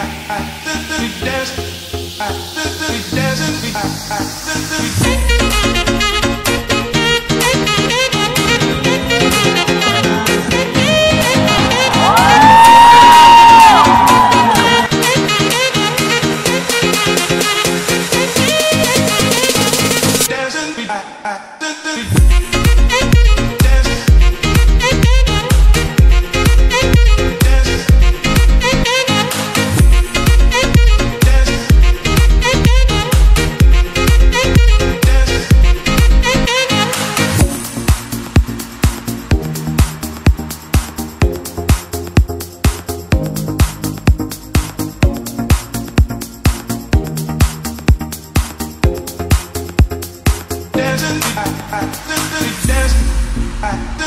I I, I.